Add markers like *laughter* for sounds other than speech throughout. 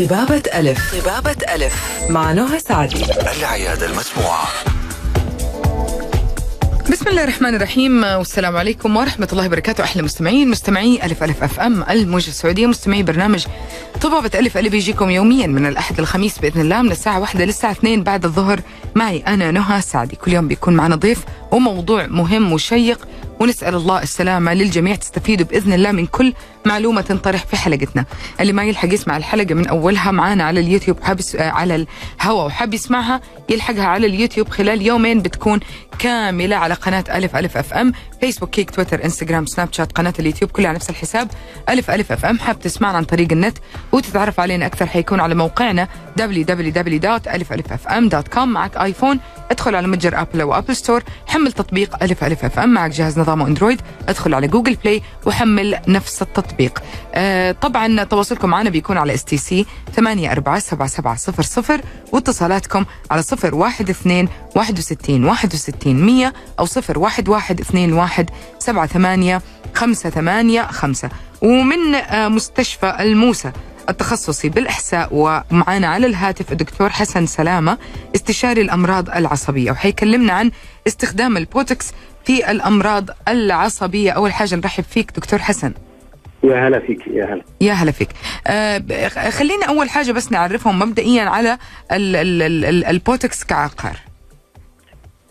طبابة ألف. طبابة ألف. مع نهى سعدي العيادة المسموعة. بسم الله الرحمن الرحيم والسلام عليكم ورحمة الله وبركاته. أحلى مستمعين مستمعي ألف ألف أف أم الموجة السعودية مستمعي برنامج طبابة ألف. اللي بيجيكم يوميا من الأحد للخميس بإذن الله من الساعة واحدة للساعة اثنين بعد الظهر. معي أنا نهى سعدي كل يوم بيكون معنا ضيف وموضوع مهم وشيق. ونسأل الله السلامة للجميع تستفيدوا بإذن الله من كل معلومة تنطرح في حلقتنا. اللي ما يلحق يسمع الحلقة من أولها معانا على اليوتيوب حابس على الهواء وحاب يسمعها يلحقها على اليوتيوب خلال يومين بتكون كاملة على قناة ألف ألف أف أم. فيسبوك كيك تويتر انستغرام سناب شات قناة اليوتيوب كلها على نفس الحساب. ألف ألف أف أم. حاب تسمعنا عن طريق النت وتتعرف علينا أكثر حيكون على موقعنا www.alifalifm.com معك آيفون. ادخل على متجر أبل أو Apple Store حمل تطبيق ألف ألف أف أم. معك جهاز نظام أندرويد. ادخل على جوجل بلاي وحمل نفس التطبيق. طبعا تواصلكم معنا بيكون على STC 847700 واتصالاتكم على 012 61 61 100 أو 011 21 78 585 ومن آه مستشفى الموسى التخصصي بالإحساء ومعانا على الهاتف الدكتور حسن سلامة استشاري الأمراض العصبية. وحيكلمنا عن استخدام البوتوكس في الأمراض العصبية. أول حاجة نرحب فيك دكتور حسن. يا هلا فيك يا هلا. يا هلا فيك. آه خلينا أول حاجة بس نعرفهم مبدئيا على ال ال ال البوتوكس كعقار.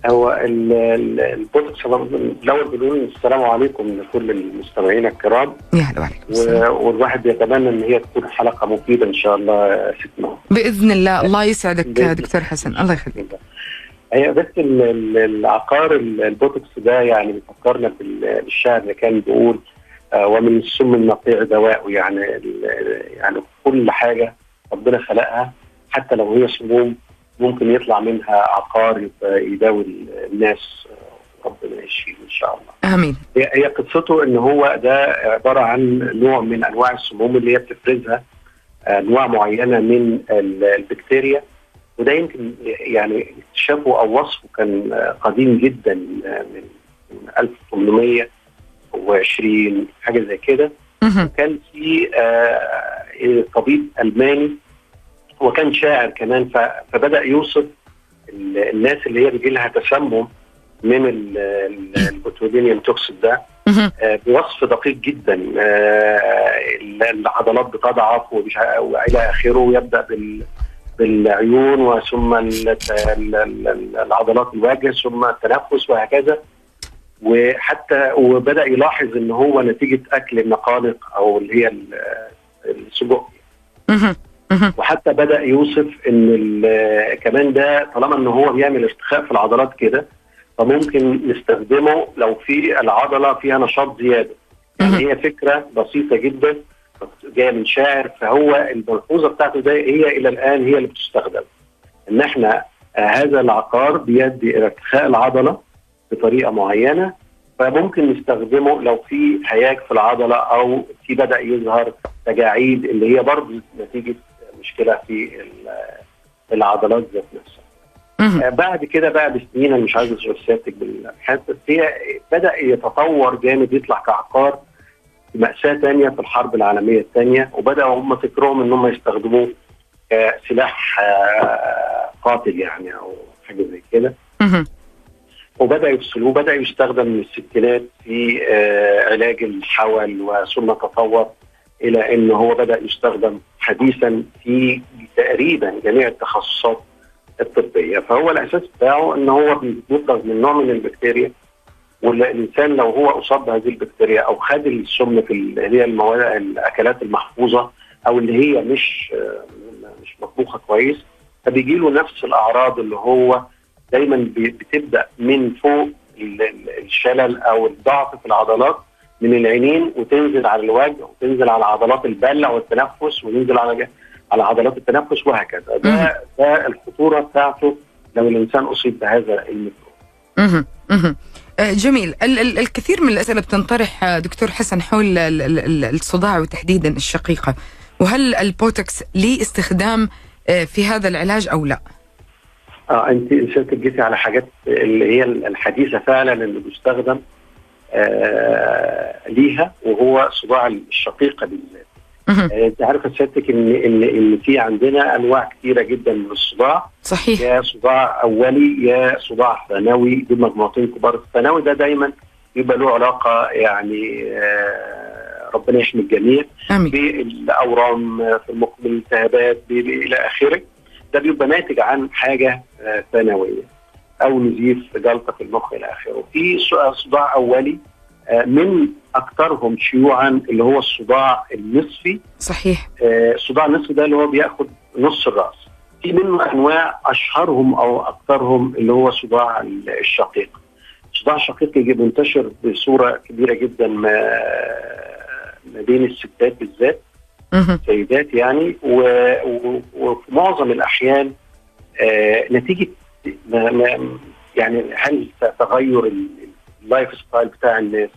هو البوتوكس الأول بنقول السلام عليكم لكل المستمعين الكرام. يا هلا وعليكم السلام. والواحد يتمنى إن هي تكون حلقة مفيدة إن شاء الله ستنا. بإذن الله. الله يسعدك دكتور حسن. الله يخليك. هي بس العقار البوتوكس ده يعني بيفكرنا بالشعر اللي كان بيقول ومن السم النقيع دواء يعني يعني كل حاجة ربنا خلقها حتى لو هي سموم ممكن يطلع منها عقار يداوي الناس ربنا يشفيه إن شاء الله. آمين. هي قصته إن هو ده عبارة عن نوع من أنواع السموم اللي هي بتفرزها انواع معينة من البكتيريا وده يمكن يعني اكتشافه أو وصفه كان قديم جدا من 1820 حاجة زي كده. كان في طبيب ألماني هو كان شاعر كمان فبدأ يوصف الناس اللي هي بيجي لها تسمم من ال botulinum toxin ده. بوصف دقيق جدا. العضلات بتضعف وإلى آخره ويبدا بال بالعيون وثم العضلات الوجه ثم التنفس وهكذا. وحتى وبدأ يلاحظ إن هو نتيجة أكل النقانق أو اللي هي السجق. وحتى بدأ يوصف إن كمان ده طالما إن هو بيعمل ارتخاء في العضلات كده فممكن نستخدمه لو في العضلة فيها نشاط زيادة. يعني هي فكرة بسيطة جدا جاية من شاعر فهو الملحوظه بتاعته ده هي إلى الآن هي اللي بتستخدم إن إحنا آه هذا العقار بيدي ارتخاء العضلة بطريقة معينة فممكن نستخدمه لو في هياج في العضلة أو في بدأ يظهر تجاعيد اللي هي برضه نتيجة مشكلة في العضلات ذات نفسها. آه بعد كده بقى بسنين أنا مش عايز اشغل سيادتك بالابحاث بس هي بدأ يتطور جامد يطلع كعقار مأساة تانية في الحرب العالمية الثانية وبدأوا هم فكرهم إن هم يستخدموه كسلاح آه قاتل يعني أو حاجة زي كده. وبدأ يفصلوه بدا يستخدم من الستينات في آه علاج الحول وثم تطور إلى إن هو بدأ يستخدم حديثا في تقريبا جميع التخصصات الطبية. فهو الأساس بتاعه إن هو بيفرز من نوع من البكتيريا والانسان لو هو أصاب بهذه البكتيريا أو خد السم في اللي هي المواد الأكلات المحفوظة أو اللي هي مش مش مطبوخة كويس فبيجي له نفس الأعراض اللي هو دايما بتبدأ من فوق الشلل أو الضعف في العضلات من العينين وتنزل على الوجه وتنزل على عضلات البلع والتنفس وتنزل على على عضلات التنفس وهكذا. ده ده الخطورة بتاعته لو الإنسان أصيب بهذا الميكروب. جميل. ال- ال- الكثير من الأسئلة بتنطرح دكتور حسن حول ال- ال- الصداع وتحديدا الشقيقة. وهل البوتوكس ليه استخدام في هذا العلاج أو لا؟ آه انت انت جيتي على حاجات اللي هي الحديثة فعلا اللي بيستخدم آه ليها وهو صداع الشقيقة بالذات. آه، انت عارفه سيادتك ان ان ان في عندنا انواع كثيره جدا من الصداع. صحيح. يا صداع أولي يا صداع ثانوي. دي مجموعتين كبار الثانوي. ده دايما يبقى له علاقة يعني آه، ربنا يحمي الجميع. بالاورام في المخ بالالتهابات إلى آخره. ده بيبقى ناتج عن حاجة آه، ثانوية أو نزيف جلطة في المخ إلى آخره. في صداع أولي آه، من اكثرهم شيوعا اللي هو الصداع النصفي. صحيح. آه، الصداع النصفي ده اللي هو بياخد نص الرأس. في منه أنواع أشهرهم أو اكثرهم اللي هو صداع الشقيق. صداع الشقيق يجي منتشر بصورة كبيرة جدا ما بين الستات بالذات. مهم. السيدات يعني وفي معظم الأحيان آه، نتيجة ما ما يعني هل تغير ال- life style بتاع الناس.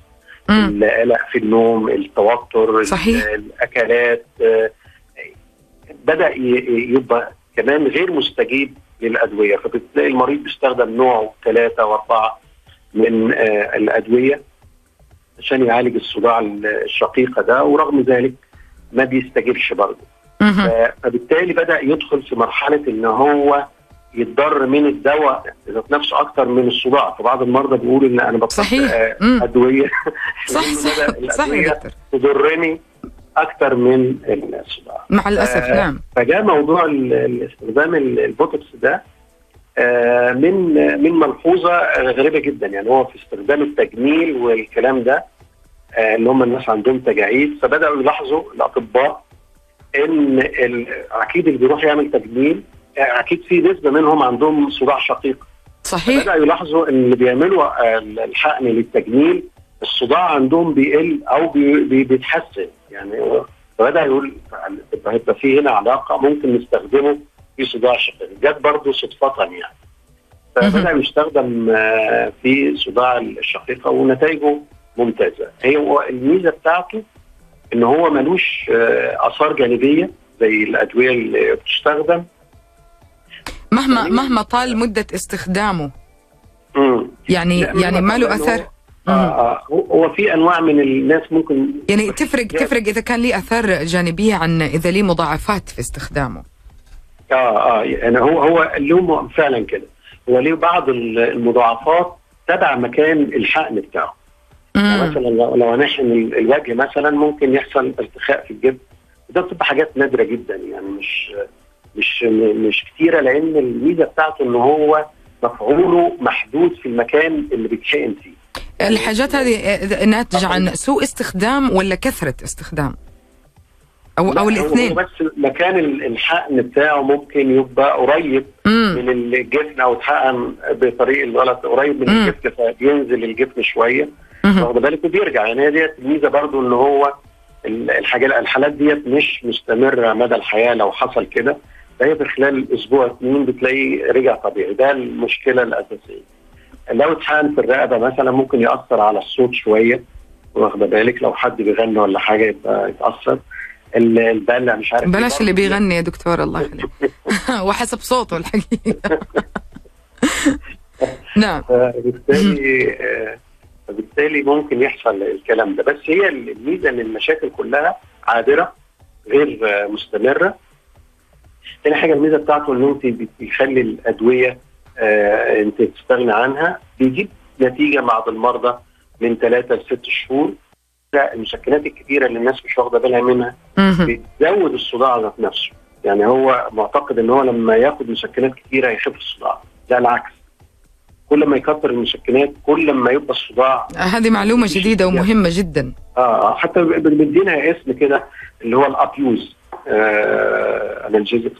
القلق في النوم التوتر صحيح. الأكلات آه، بدأ يبقى كمان غير مستجيب للأدوية فبتلاقي المريض بيستخدم نوع ثلاثة وأربعة من آه، الأدوية عشان يعالج الصداع الشقيقة ده ورغم ذلك ما بيستجيبش برضه. ف- فبالتالي بدأ يدخل في مرحلة إن هو يتضر من الدواء ذات نفسه أكتر من الصداع. فبعض المرضى بيقولوا إن أنا بطلت صحيح. آه،. أدوية. *laughs* *laughs* صح صح. بدأ صح يا الأدوية دكتور. تضرني أكتر من الصداع. مع الأسف آه، نعم. فجاء موضوع ال- البوتوكس ده آه، من من ملحوظة آه، غريبة جدا. يعني هو في استخدام التجميل والكلام ده. آه، اللي هم الناس عندهم تجاعيد. فبدأوا يلاحظوا الأطباء إن أكيد اللي بيروح يعمل تجميل آه، أكيد في نسبة منهم عندهم صداع شقيق. صحيح. بدأوا يلاحظوا إن اللي بيعملوا آه، الحقن للتجميل الصداع عندهم بيقل أو بي- بي- بيتحسن. يعني فبدأ يقول يبقى هيبقى في هنا علاقة ممكن نستخدمه في صداع شقيق. جت برضه صدفة يعني فبدأ يستخدم آه، في صداع الشقيقة ونتائجه ممتازة. هي هو الميزة بتاعته إن هو ملوش آه، آثار جانبية زي الأدوية اللي بتستخدم. مهما مهما طال مدة استخدامه. مم. يعني لا، يعني ما له أثر؟ آه آه هو- في أنواع من الناس ممكن يعني تفرق تفرق إذا كان ليه اثار جانبيه عن إذا ليه مضاعفات في استخدامه. آه آه يعني هو هو له فعلا كده. هو ليه بعض ال- المضاعفات تبع مكان الحقن بتاعه. يعني مم. مثلا لو هنحقن ال- الوجه مثلا ممكن يحصل ارتخاء في الجبن وده بتبقى حاجات نادرة جدا يعني مش مش مش كتيرة لأن الميزة بتاعته إن هو مفعوله محدود في المكان اللي بيتحقن فيه الحاجات هذه ناتجه عن سوء استخدام ولا كثرة استخدام أو أو الاثنين بس مكان ال- الحقن بتاعه ممكن يبقى قريب امم من الجفن أو اتحقن بطريق الغلط قريب من مم. الجفن فبينزل الجفن شوية. واخد بالك؟ وبيرجع. يعني هي ديت الميزه برضو إن هو ال- الحاجة الحالات ديت مش مستمرة مدى الحياة لو حصل كده. فهي في خلال أسبوع اتنين بتلاقيه رجع طبيعي. ده المشكلة الأساسية. لو اتحقن في الرقبة مثلا ممكن يأثر على الصوت شوية واخده بالك؟ لو حد بيغني ولا حاجة يبقى يتأثر. ال- البلع مش عارف إيه بلاش اللي. بيغني يا دكتور الله يخليك. *laughs* وحسب صوته الحقيقة *laughs* نعم. فبالتالي ممكن يحصل الكلام ده. بس هي الميزة إن المشاكل كلها عابرة غير مستمرة. تاني حاجة الميزة بتاعته انه أنت بيخلي الأدوية آه أنت تستغنى عنها. بيجيب نتيجة بعض المرضى من ثلاثة لست شهور. المسكنات الكتيره اللي الناس مش واخدة بالها منها. بتزود الصداع ذات نفسه. يعني هو معتقد إن هو لما ياخد مسكنات كتيرة هيخف الصداع. لا العكس. كل ما يكتر المسكنات كل ما يبقى الصداع. هذه معلومة جديدة ومهمة جدا. آه حتى بندينا اسم كده اللي هو ال abuse. آه analgesic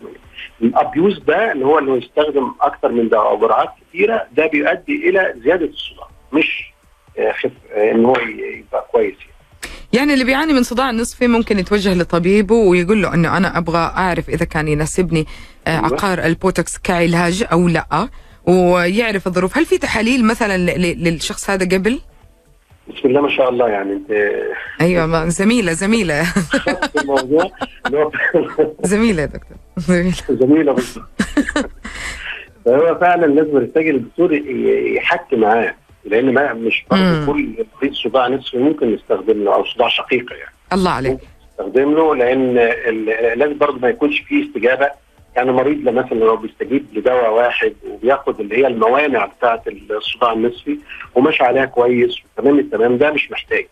ال abuse ده اللي هو هو يستخدم أكتر من دواء أو جرعات كتيرة ده بيؤدي إلى زيادة الصداع مش آه خف آه إن هو يبقى كويس يعني. يعني اللي بيعاني من صداع نصفي ممكن يتوجه لطبيبه ويقول له إنه أنا أبغى أعرف إذا كان يناسبني آه، أيوة. عقار البوتوكس كعلاج أو لا. ويعرف الظروف. هل في تحاليل مثلا للشخص هذا قبل؟ بسم الله ما شاء الله يعني انت أيوه ما- زميلة زميلة. الموضوع. *laughs* زميلة يا دكتور. زميلة. زميلة *laughs* فهو فعلا لازم يتجه للدكتور ي- يحكي معاه لأن ما مش كل مريض صداع نصفي ممكن نستخدم له أو صداع شقيقة يعني. الله عليك. نستخدم له لأن لازم برضه ما يكونش فيه استجابة يعني مريض مثلا لو بيستجيب لدواء واحد وبياخد اللي هي الموانع بتاعه الصداع النصفي وماشي عليها كويس وتمام التمام ده مش محتاج.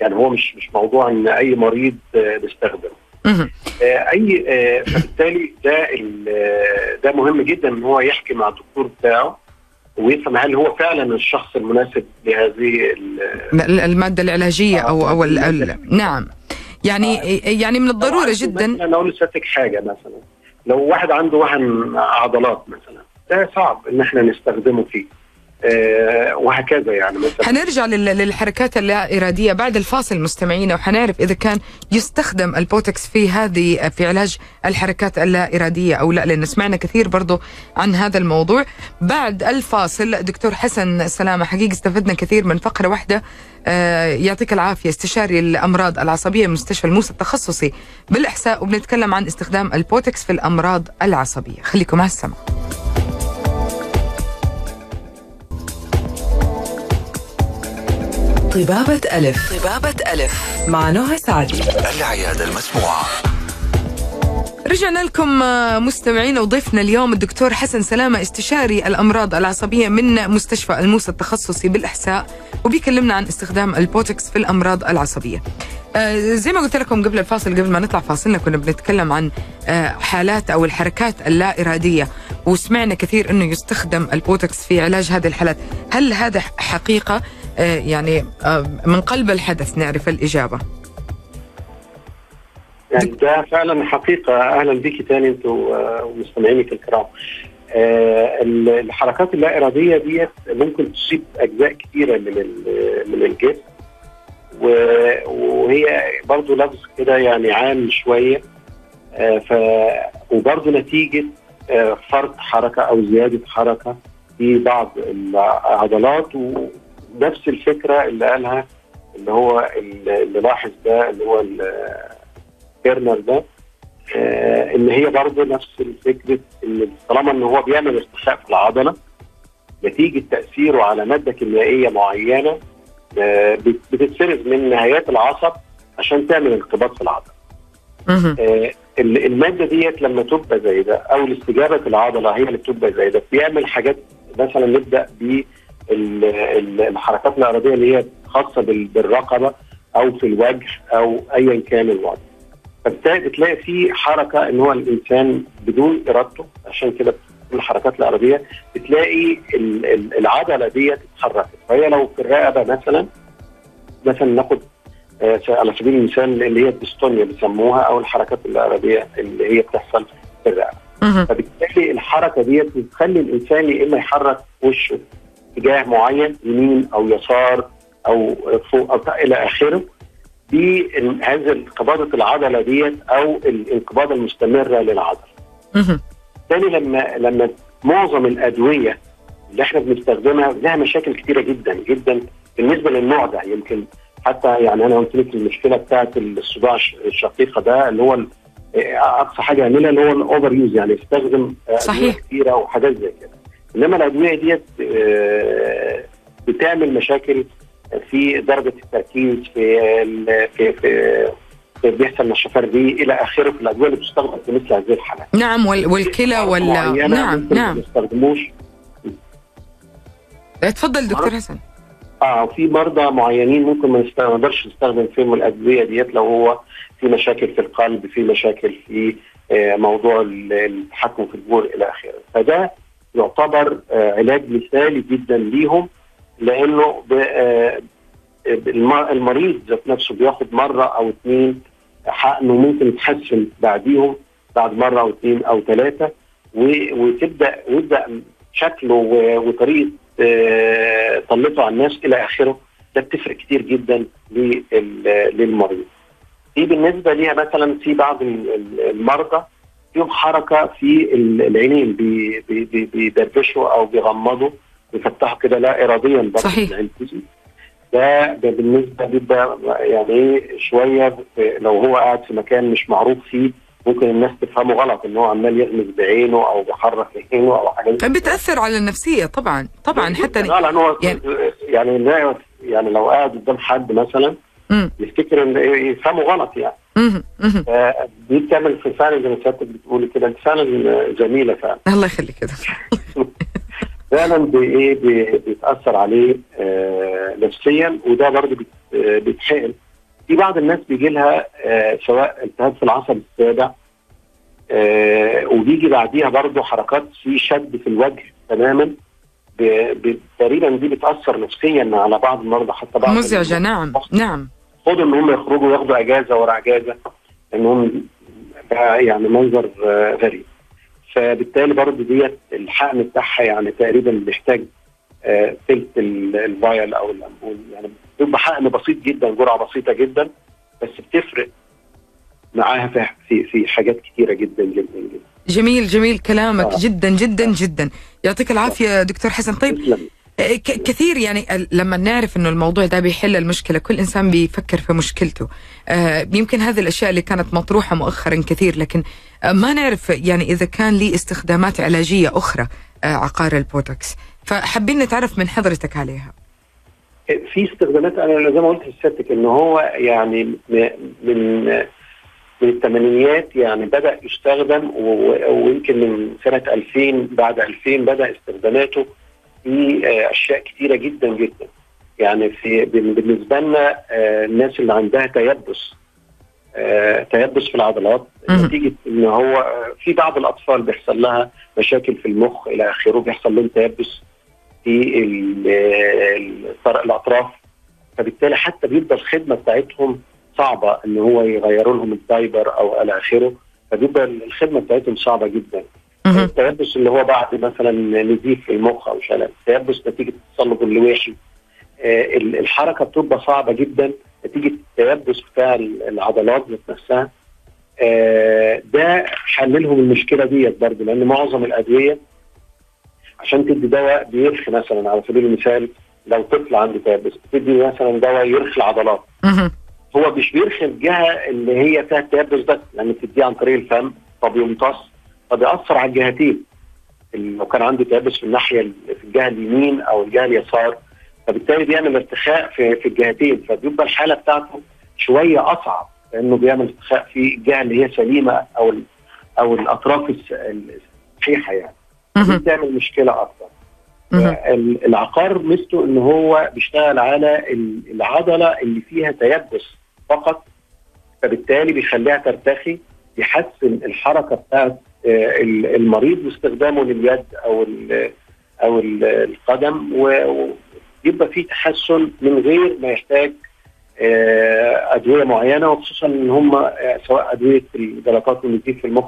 يعني هو مش مش موضوع إن أي مريض آه، بيستخدمه مهم. آه، أي آه، فبالتالي ده ده مهم جدا إن هو يحكي مع الدكتور بتاعه ويفهم هل هو فعلا الشخص المناسب لهذه ال- ال- المادة العلاجية أو أو نعم. يعني يعني من الضروري جدا مثلا أقول لسيادتك حاجة مثلا. لو واحد عنده وهن عضلات مثلا ده صعب إن إحنا نستخدمه فيه. وهكذا يعني مثلا. حنرجع لل- للحركات اللا إرادية بعد الفاصل مستمعينا وحنعرف إذا كان يستخدم البوتكس في هذه في علاج الحركات اللا إرادية أو لا لأن سمعنا كثير برضو عن هذا الموضوع. بعد الفاصل دكتور حسن سلامة حقيقة استفدنا كثير من فقرة واحدة آه، يعطيك العافية استشاري الأمراض العصبية مستشفى الموسى التخصصي بالإحساء وبنتكلم عن استخدام البوتكس في الأمراض العصبية. خليكم على السمع طبابة ألف. طبابة ألف. مع نهى سعدي. العيادة المسموعة. رجعنا لكم آه، مستمعين وضيفنا اليوم الدكتور حسن سلامة استشاري الأمراض العصبية من مستشفى الموسى التخصصي بالإحساء وبيكلمنا عن استخدام البوتكس في الأمراض العصبية. آه، زي ما قلت لكم قبل الفاصل قبل ما نطلع فاصلنا كنا بنتكلم عن آه، حالات أو الحركات اللا إرادية وسمعنا كثير أنه يستخدم البوتكس في علاج هذه الحالات. هل هذا حقيقة؟ آه، يعني آه، من قلب الحدث نعرف الإجابة. يعني ده فعلا حقيقة. أهلا بيكي تاني أنتوا آه، ومستمعينك الكرام. آه، ال- الحركات اللا اراديه ديت ممكن تصيب أجزاء كثيره من من الجسم. وهي برضو لفظ كده يعني عام شوية. آه، ف وبرضو نتيجة آه، فرط حركة أو زيادة حركة في بعض العضلات. ونفس الفكرة اللي قالها اللي هو اللي لاحظ ده اللي هو كيرنر ده آه إن هي برضه نفس الفكرة إن طالما إن هو بيعمل ارتخاء في العضلة نتيجة تأثيره على مادة كيميائية معينة آه بت- بتتفرز من نهايات العصب عشان تعمل انقباض في العضلة. آه ال- المادة ديت لما تبقى زي ده أو الاستجابة العضلة هي اللي بتبقى زي ده بيعمل حاجات مثلا نبدأ بالحركات الاراديه اللي هي خاصة بال- بالرقبة أو في الوجه أو ايا كان الوضع. فبالتالي بتلاقي في حركة إن هو الإنسان بدون إرادته عشان كده الحركات الارضيه بتلاقي ال- ال- العضلة ديت اتحركت فهي لو في الرقبة مثلا مثلا ناخد آه، على سبيل المثال اللي هي الديستونيا بيسموها أو الحركات الارضيه اللي هي بتحصل في الرقبة. فبالتالي الحركة ديت بتخلي الإنسان يا إما يحرك وشه اتجاه معين يمين أو يسار أو فوق أو إلى آخره بهذا انقباضة العضلة ديت أو الانقباض المستمرة للعضلة. بالتالي لما لما معظم الأدوية اللي إحنا بنستخدمها لها مشاكل كتيرة جدا جدا بالنسبة للنوع ده يمكن حتى يعني أنا قلت لك المشكلة بتاعت الصداع الش- الشقيقة ده اللي هو أقصى حاجة يعملها اللي هو الأوفر يوز يعني يستخدم أدوية صحيح. كتيرة وحاجات زي كده انما الادويه ديت آه، بتعمل مشاكل في درجة التركيز في في في بيحصل نشفان ري إلى آخره في الادويه اللي بتستخدم في مثل هذه الحالات نعم وال- والكلى وال معينة نعم ما نعم. نستخدموش تفضل دكتور حسن. آه في مرضى معينين ممكن ما ما نقدرش نستخدم فيهم الأدوية ديت لو هو في مشاكل في القلب في مشاكل في آه، موضوع ال- التحكم في البول إلى آخره. فده يعتبر آه، علاج مثالي جدا ليهم لأنه آه، الم- المريض ذات نفسه بياخد مرة أو اثنين حقنه ممكن يتحسن بعديهم بعد مرة أو اثنين أو ثلاثة وتبدأ ويبدأ شكله وطريقة آه، طلته على الناس إلى آخره ده بتفرق كتير جدا لل- للمريض. في بالنسبة ليها مثلا في بعض ال- ال- المرضى فيهم حركة في ال- العينين بي- بي- بي- بيدردشوا أو بيغمضوا بيفتحوا كده لا اراديا برضه صحيح. ده ده بالنسبة بيبقى يعني إيه شوية لو هو قاعد في مكان مش معروف فيه ممكن الناس تفهمه غلط إن هو عمال يغمز بعينه أو بيحرك عينه أو حاجات زي كده. بتاثر على النفسية طبعا طبعا حتى لا لأن هو يعني- يعني يعني, لو قاعد قدام حد مثلا. يفتكر إن يفهمه غلط يعني. مهم. دي بتعمل في فعلا زي ما سيادتك بتقولي كده انت فعلا جميلة فعلا. الله يخليك كده *laughs* فعلا بايه بي- بيتأثر عليه آه، نفسيا وده برضه آه، بيتحقن. في بعض الناس بيجي لها آه، سواء التهاب في العصب السابع آه، وبيجي بعديها برضه حركات في شد في الوجه تماما. تقريبا دي بتأثر نفسيا على بعض المرضى حتى بعض مزعجة. نعم نعم. خدوا إن هم يخرجوا ياخدوا أجازة ورا أجازة إنهم بقى يعني منظر آه، غريب. فبالتالي برضه ديت الحقن بتاعها يعني تقريبا بيحتاج آه، تلت ال- ال vial أو الامبول يعني بيبقى حقن بسيط جدا جرعة بسيطة جدا بس بتفرق معاها في في حاجات كتيرة جدا جدا جدا. جميل جميل كلامك. آه. جدا جدا جدا. يعطيك العافية دكتور حسن. طيب كثير يعني لما نعرف إنه الموضوع ده بيحل المشكلة كل إنسان بيفكر في مشكلته. آه، يمكن هذه الأشياء اللي كانت مطروحة مؤخرا كثير لكن آه، ما نعرف يعني إذا كان لي استخدامات علاجية أخرى آه، عقار البوتوكس. فحابين نتعرف من حضرتك عليها. في استخدامات أنا زي ما قلت لسيادتك ان هو يعني من من الثمانينيات يعني بدأ يستخدم ويمكن من سنة 2000 بعد 2000 بدأ استخداماته. في آه، أشياء كتيرة جدا جدا يعني في بال- بالنسبة لنا آه، الناس اللي عندها تيبس آه، تيبس في العضلات. نتيجة إن هو في بعض الأطفال بيحصل لها مشاكل في المخ إلى آخره بيحصل لهم تيبس في ال- ال- الأطراف فبالتالي حتى بيبقى الخدمة بتاعتهم صعبة إن هو يغيروا لهم ال diaper أو إلى آخره فبيبقى الخدمة بتاعتهم صعبة جدا. التيبس اللي هو بعد مثلا نزيف في المخ أو شلل. التيبس نتيجة التصلب اللويحي آه، ال- الحركة بتبقى صعبة جدا. نتيجة التيبس بتاع ال- العضلات ذات نفسها. آه، ده حل لهم المشكلة ديت برضه لأن معظم الأدوية عشان تدي دواء بيرخي مثلا. على سبيل المثال لو طفل عنده تيبس بتدي مثلا دواء يرخي العضلات. هو مش بيرخي الجهه اللي هي فيها التيبس بس لأن بتديه عن طريق الفم. فبيمتص فبيأثر على الجهتين. لو كان عنده تيبس في الناحية ال- في الجهة اليمين أو الجهة اليسار فبالتالي بيعمل ارتخاء في في الجهتين فبيبقى الحالة بتاعته شوية أصعب لأنه بيعمل ارتخاء في الجهة اللي هي سليمة أو أو الأطراف الصحيحة يعني. بتعمل مشكلة أكتر. العقار ميزته إن هو بيشتغل على ال- العضلة اللي فيها تيبس فقط فبالتالي بيخليها ترتخي يحسن الحركة بتاعت المريض باستخدامه لليد أو ال- أو ال- القدم ويبقى في تحسن من غير ما يحتاج آه، أدوية معينة وخصوصا إن هم آه، سواء أدوية الجلطات والنزيف في المخ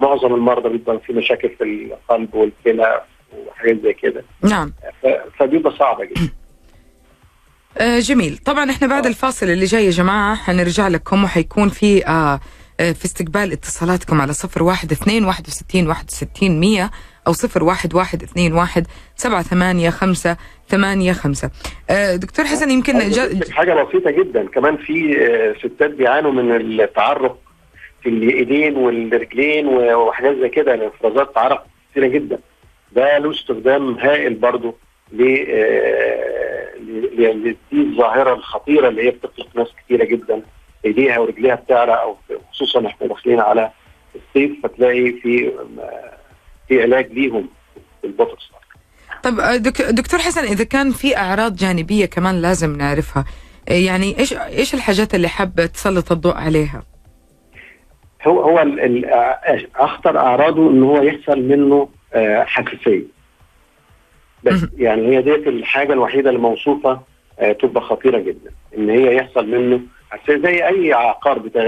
معظم المرضى بيبقى في مشاكل في القلب والكلى وحاجات زي كده. نعم. فبيبقى صعبه جدا. آه جميل. طبعا إحنا بعد الفاصل اللي جاي يا جماعة حنرجع لكم وحيكون في آه آه، في استقبال اتصالاتكم على صفر واحد اثنين واحد وستين واحد وستين مية أو صفر واحد واحد اثنين واحد سبعة ثمانية خمسة ثمانية خمسة. آه، دكتور حسن يمكن جا... حاجة بسيطة جدا. كمان في آه، ستات بيعانوا من التعرق في الايدين والرجلين وحاجات زي كده الافرازات تعرق كثيره جدا. ده له استخدام هائل برضه ل آه، ل- ل- لدي الظاهره الخطيره اللي هي بتقلق ناس كثيره جدا. ايديها ورجليها بتعرق أو خصوصا إحنا داخلين على الصيف فتلاقي في آه، في علاج ليهم بالبوتوكس طب آه، دك... دكتور حسن إذا كان في أعراض جانبية كمان لازم نعرفها آه، يعني إيش إيش الحاجات اللي حابة تسلط الضوء عليها؟ هو هو ال- ال- أخطر أعراضه إن هو يحصل منه حساسيه بس. يعني هي ديت الحاجة الوحيدة الموصوفة تبقى خطيرة جدا إن هي يحصل منه زي أي عقار بتا...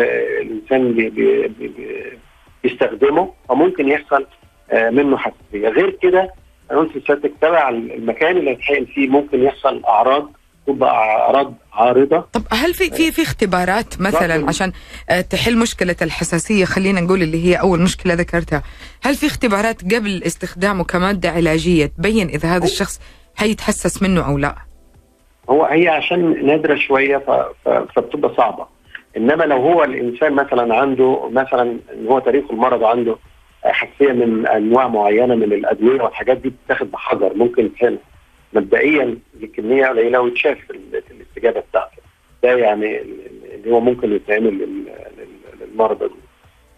الإنسان بي... بي... بي... بي- بيستخدمه فممكن يحصل آه، منه حساسية. غير كده أنا قلت لسيادتك تبع المكان اللي هيتحقن فيه ممكن يحصل أعراض تبقى أعراض عارضة. طب هل في في في اختبارات مثلا. عشان آه، تحل مشكلة الحساسية؟ خلينا نقول اللي هي أول مشكلة ذكرتها. هل في اختبارات قبل استخدامه كمادة علاجية تبين إذا هذا الشخص حيتحسس منه أو لا؟ هو هي عشان نادرة شوية. فبتبقى صعبة. إنما لو هو الإنسان مثلا عنده مثلا إن هو تاريخ المرض عنده حساسية من أنواع معينة من الأدوية والحاجات دي بتتاخد بحذر ممكن تحل. مبدئيا الكمية قليلة ويتشاف ال- الاستجابة بتاعته. ده يعني ال- اللي هو ممكن يتعمل لل- لل- المرضى دي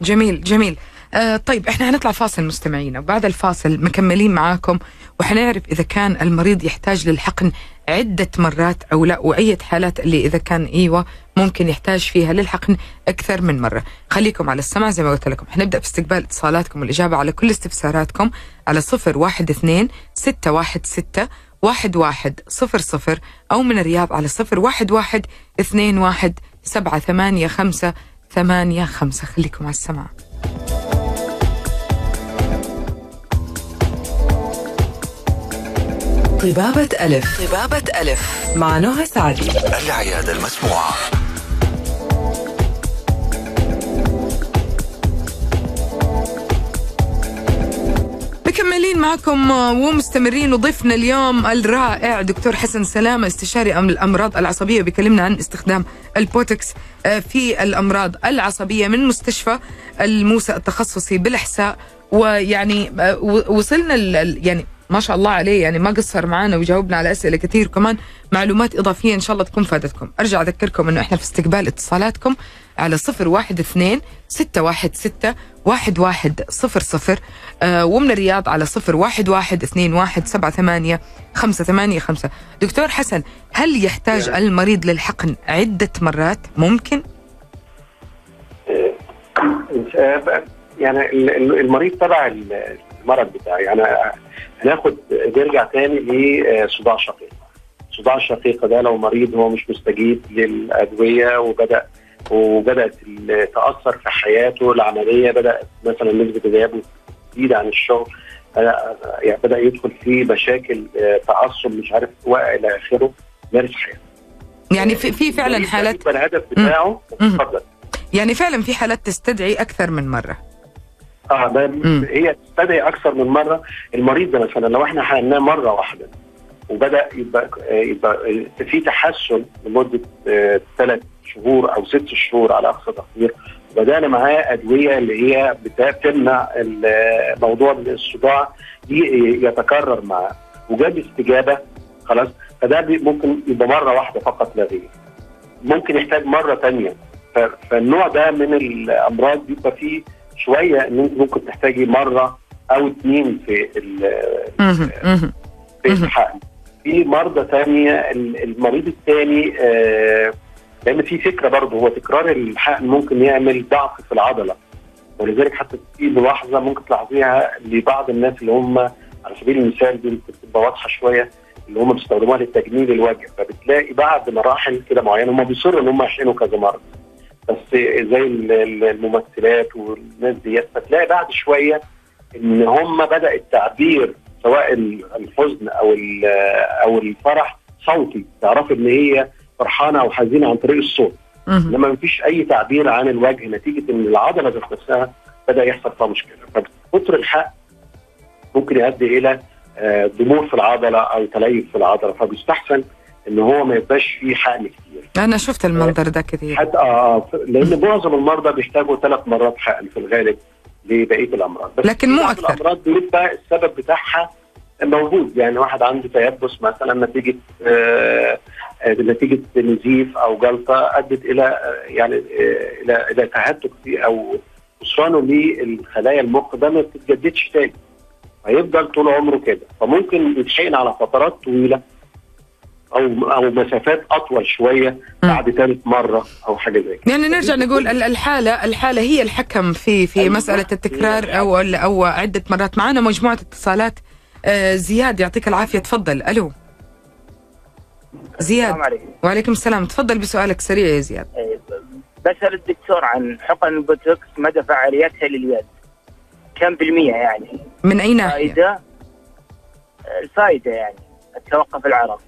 جميل جميل. آه طيب إحنا هنطلع فاصل مستمعينا وبعد الفاصل مكملين معاكم وحنعرف إذا كان المريض يحتاج للحقن عدة مرات أو لا واية حالات اللي إذا كان إيوه ممكن يحتاج فيها للحقن أكثر من مرة. خليكم على السمع زي ما قلت لكم. حنبدأ في استقبال اتصالاتكم والإجابة على كل استفساراتكم على صفر واحد اثنين ستة واحد ستة واحد واحد صفر صفر أو من الرياض على صفر واحد واحد اثنين واحد سبعة ثمانية خمسة ثمانية خمسة. خليكم على السمع طبابة ألف. طبابة ألف. مع نهى سعدي. العيادة المسموعة مكملين معكم ومستمرين. وضيفنا اليوم الرائع دكتور حسن سلامة استشاري أم- الأمراض العصبية. بيكلمنا عن استخدام البوتكس آه، في الأمراض العصبية من مستشفى الموسى التخصصي بالإحساء ويعني آه، وصلنا يعني ما شاء الله عليه يعني ما قصر معنا وجاوبنا على أسئلة كثير. كمان معلومات إضافية إن شاء الله تكون فادتكم. أرجع أذكركم أنه إحنا في استقبال اتصالاتكم على صفر واحد اثنين ستة واحد ستة واحد واحد صفر صفر آه ومن الرياض على صفر واحد واحد اثنين واحد سبعة ثمانية خمسة ثمانية خمسة. دكتور حسن هل يحتاج يعني- المريض للحقن عدة مرات؟ ممكن؟ آه، يعني ال- ال- المريض تبع ال- المرض بتاعي. يعني هناخد نرجع تاني لصداع شقيق. صداع الشقيقه ده لو مريض هو مش مستجيب للأدوية وبدأ وبدأت تأثر في حياته العملية بدأت مثلا نسبة غيابه تزيد عن الشغل آه، يعني بدأ يدخل في مشاكل آه، تعصب مش عارف والى آخره مارس حياته. يعني في, في فعلا المريض حالات الهدف بتاعه. اتفضل. يعني فعلا في حالات تستدعي أكثر من مرة. آه ده. هي تستدعي أكثر من مرة. المريض ده مثلا لو إحنا حقناه مرة واحدة وبدأ يبقى يبقى في تحسن لمدة ثلاث شهور أو ست شهور على أقصى تقدير. بدأنا معاه أدوية اللي هي بتمنع موضوع الصداع يتكرر معاه وجاب استجابة. خلاص؟ فده ممكن يبقى مرة واحدة فقط لا غير. ممكن يحتاج مرة ثانية فالنوع ده من الأمراض بيبقى فيه شوية إن أنت ممكن تحتاجي مرة أو اثنين في ال-. في. الحقن في مرضى ثانية ال- المريض الثاني آه، لأن في فكرة برضه هو تكرار الحقن ممكن يعمل ضعف في العضلة ولذلك حتى في ملاحظة ممكن تلاحظيها لبعض الناس اللي هم على سبيل المثال دي بتبقى واضحة شوية اللي هم بيستخدموها لتجميل الوجه فبتلاقي بعد مراحل كده معينة هم بيصروا إن هم يحقنوا كذا مرة بس زي ال- ال- الممثلات والناس ديت فتلاقي بعد شوية إن هم بدأ التعبير سواء ال- الحزن أو أو الفرح صوتي. تعرفي إن هي فرحانة أو حزينة عن طريق الصوت. إنما مفيش أي تعبير عن الوجه نتيجة إن العضلة ذات نفسها بدأ يحصل فيها مشكلة. فكتر الحق ممكن يؤدي إلى آه، ضمور في العضلة أو تليف في العضلة. فبيستحسن ان هو ما يبقاش فيه حقن كتير. أنا شفت المنظر ده كثير حتى آه لأن معظم المرضى بيحتاجوا ثلاث مرات حقن في الغالب لبقية الأمراض. بس لكن مو أكثر. الأمراض بيبقى السبب بتاعها موجود. يعني واحد عنده تيبس مثلا نتيجة آه آه، نتيجة نزيف أو جلطة أدت إلى آه، يعني آه، إلى إلى تهتك في أو خسرانه للخلايا المخ ده ما بتتجددش تاني. هيفضل طول عمره كده. فممكن يتحقن على فترات طويلة. أو أو مسافات أطول شوية بعد ثالث مرة أو حاجة زي كده. يعني نرجع نقول ال- الحالة الحالة هي الحكم في في أيوة. مسألة التكرار أو أو عدة مرات. معنا مجموعة اتصالات. آه، زياد يعطيك العافية. تفضل. ألو. زياد. السلام عليكم. وعليكم السلام. تفضل بسؤالك سريع يا زياد. إيه، بسأل الدكتور عن حقن البوتوكس مدى فعاليتها لليد. كم بالمية يعني؟ من أي ناحية؟ فائدة. الفائدة يعني. توقف العرق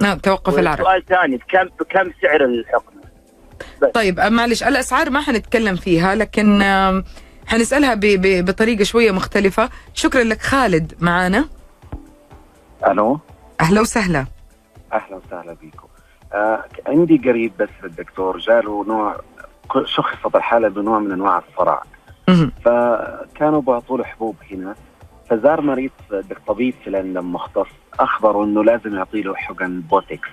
نعم توقف العرق سؤال ثاني بكم بكم سعر الحقن؟ طيب آه، معلش الأسعار ما حنتكلم فيها لكن آم، حنسألها ب- ب- بطريقة شوية مختلفة. شكرا لك خالد معنا ألو؟ أهلا وسهلا. أهلا وسهلا بكم. آه عندي قريب بس الدكتور جاله نوع شخصت الحالة بنوع من أنواع الصرع. فكانوا بعطوا له حبوب هنا. فزار مريض طبيب في لندن مختص اخبره إنه لازم يعطي له حقن بوتكس.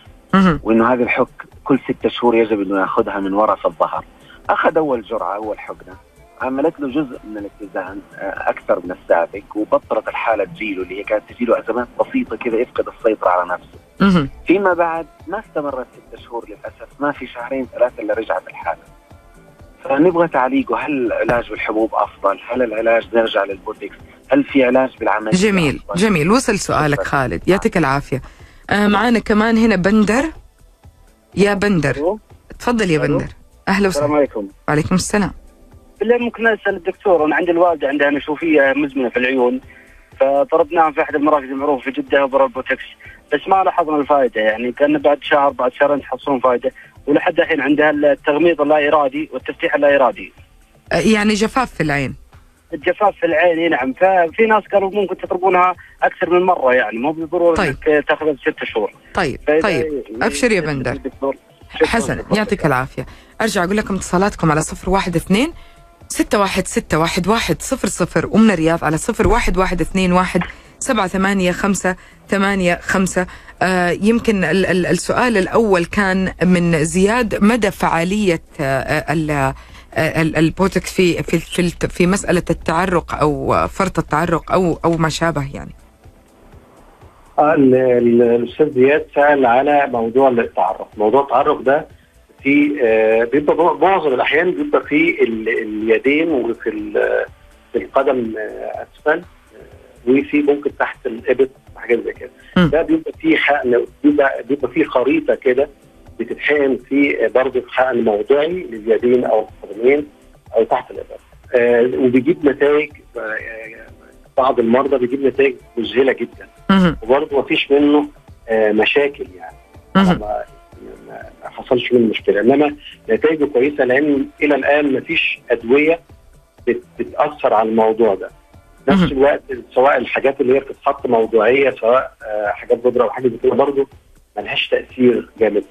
وإنه هذه الحك كل ستة شهور يجب إنه يأخذها من وراء الظهر أخذ أول جرعة أول حقنة عملت له جزء من الاتزان آه، أكثر من السابق وبطلت الحالة تجيله اللي هي كانت تجيله أزمات بسيطة كذا يفقد السيطرة على نفسه. فيما بعد ما استمرت ست شهور للأسف ما في شهرين ثلاثة إلا رجعت الحالة. فنبغى تعليقه هل العلاج بالحبوب أفضل؟ هل العلاج نرجع للبوتكس؟ هل في علاج بالعملية؟ جميل أفضل؟ جميل وصل سؤالك. خالد يعطيك العافية آه معانا كمان هنا بندر يا بندر تفضل يا. بندر أهلا السلام وسهلا عليكم وعليكم السلام بالله ممكن أسأل الدكتور أنا عندي الوالدة عندها نشوفيه مزمنة في العيون فطلبناها في أحد المراكز المعروفة في جدة برا البوتكس بس ما لاحظنا الفائده يعني كأن بعد شهر بعد شهرين تحصلون فائده ولحد الحين عندها التغميض اللا ارادي والتفتيح اللا ارادي آه يعني جفاف في العين. الجفاف في العين نعم. ففي ناس قالوا ممكن تضربونها أكثر من مرة يعني مو بالضرورة طيب. إنك تاخذها بست شهور. طيب طيب. أبشر يا بندر. حسنا يعطيك العافية. أرجع أقول لكم اتصالاتكم على صفر واحد اثنين ستة واحد ستة واحد واحد صفر صفر ومن الرياض على صفر واحد واحد اثنين واحد سبعة ثمانية خمسة ثمانية خمسة. آه يمكن ال- ال- السؤال الأول كان من زياد مدى فعالية آه ال- ال- البوتوكس في في في, في مسألة التعرق أو فرط التعرق أو أو ما شابه يعني؟ آه، ال- ال- الأستاذ زياد سأل على موضوع التعرق، موضوع التعرق ده في آه، بيبقى مع- معظم الأحيان بيبقى في ال- اليدين وفي ال- في القدم آه، أسفل. وفي ممكن تحت الإبط وحاجات زي كده. ده بيبقى فيه حقن بيبقى بيبقى فيه خريطة كده بتتحقن في برضه حقن موضعي لليدين أو القدمين أو تحت الإبط. آه، وبيجيب نتائج آه، بعض المرضى بيجيب نتائج مذهلة جدا. وبرضه ما فيش منه آه، مشاكل يعني. ما حصلش منه مشكلة إنما نتائجه كويسة لأن إلى الآن ما فيش أدوية بت- بتأثر على الموضوع ده نفس. الوقت سواء الحاجات اللي هي بتتحط موضوعية سواء آه، حاجات بودرة أو حاجة زي كده برضه ملهاش تأثير جامد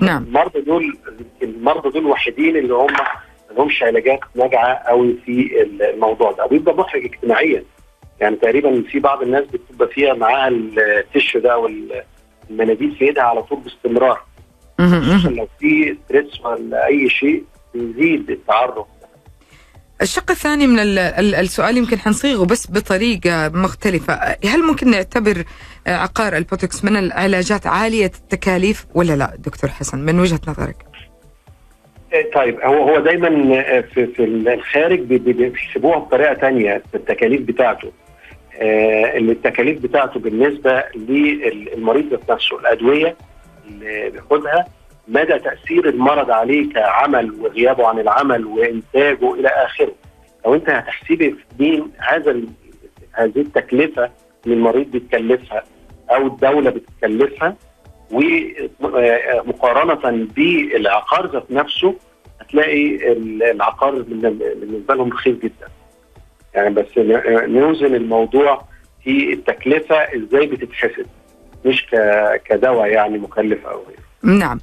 نعم. فالمرضى دول المرضى دول الوحيدين اللي هم ما لهمش علاجات ناجعة قوي في الموضوع ده وبيبقى محرج اجتماعيا يعني تقريبا في بعض الناس بتبقى فيها معاها ال tissue ده والمناديل في إيدها على طول باستمرار. لو في stress ولا أي شيء بيزيد التعرض الشق الثاني من ال- ال- السؤال يمكن حنصيغه بس بطريقة مختلفة. هل ممكن نعتبر عقار البوتوكس من العلاجات عالية التكاليف ولا لا؟ دكتور حسن من وجهة نظرك. إيه، طيب هو هو دايما في في الخارج بي- بي- بيحسبوها بطريقة تانية التكاليف بتاعته. اللي التكاليف بتاعته بالنسبة للمريض نفسه الأدوية اللي بياخدها مدى تأثير المرض عليه كعمل وغيابه عن العمل وإنتاجه إلى آخره لو أنت هتحسبي مين هذا ال- هذه التكلفة اللي المريض بيتكلفها أو الدولة بتتكلفها ومقارنة بالعقار ذات نفسه هتلاقي ال- العقار بالن- بالنسبة لهم رخيص جدا. يعني بس نوزن الموضوع في التكلفة إزاي بتتحسب مش كدواء يعني مكلف أو غيره. نعم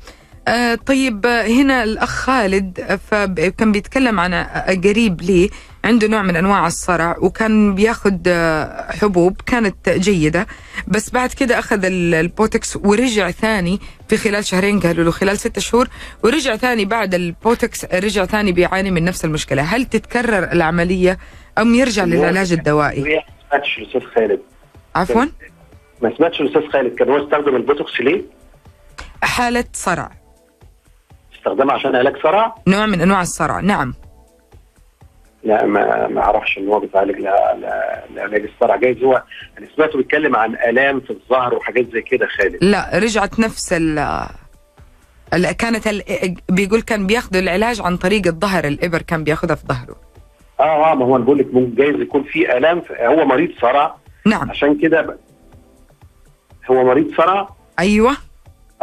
آه طيب هنا الأخ خالد فكان بيتكلم عن آه، قريب لي عنده نوع من أنواع الصرع وكان بياخد آه، حبوب كانت جيدة. بس بعد كده ال- البوتكس ورجع ثاني في خلال شهرين قالوا له خلال ستة شهور ورجع ثاني بعد البوتكس رجع ثاني بيعاني من نفس المشكلة. هل تتكرر العملية أم يرجع للعلاج الدوائي؟ ما سمعتش الأستاذ خالد. عفوا؟ ما سمعتش الأستاذ خالد. كان هو استخدم البوتوكس ليه؟ حالة صرع. استخدمها عشان علاج صرع؟ نوع من أنواع الصرع نعم. لا ما ما أعرفش إن هو بيتعالج لعلاج الصرع جايز هو أنا سمعته بيتكلم عن آلام في الظهر وحاجات زي كده خالد. لا رجعت نفس ال كانت ال... بيقول كان بياخذوا العلاج عن طريق الظهر الإبر كان بياخذها في ظهره. آه آه ما هو بقول لك ممكن جايز يكون في آلام هو مريض صرع. نعم. عشان كده ب- هو مريض صرع؟ أيوه.